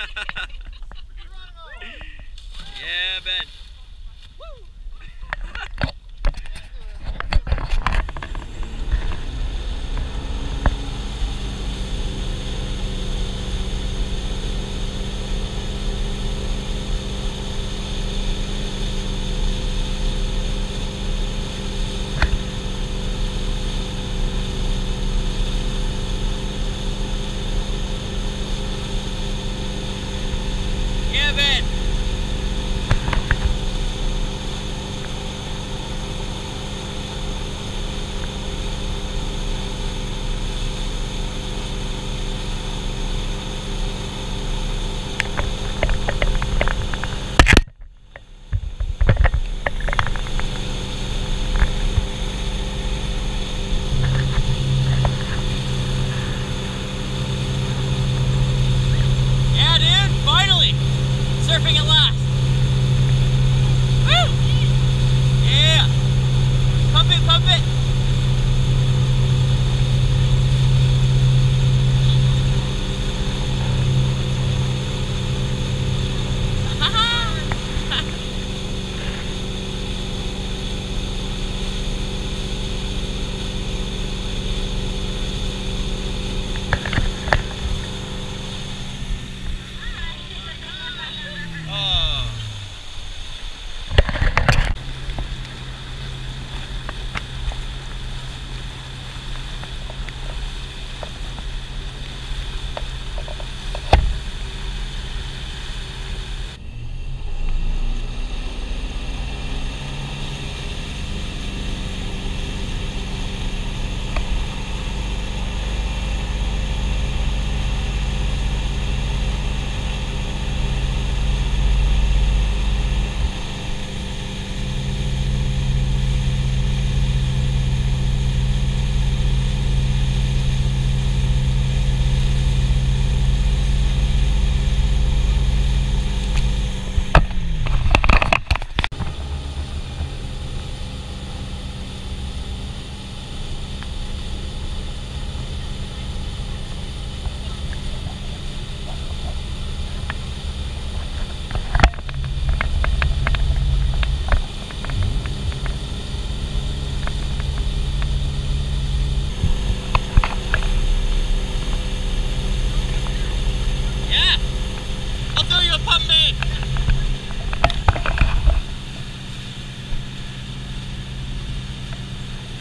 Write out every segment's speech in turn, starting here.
yeah, Ben.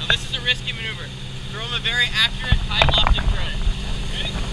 this is a risky maneuver. Throw him a very accurate, high-lofting throw.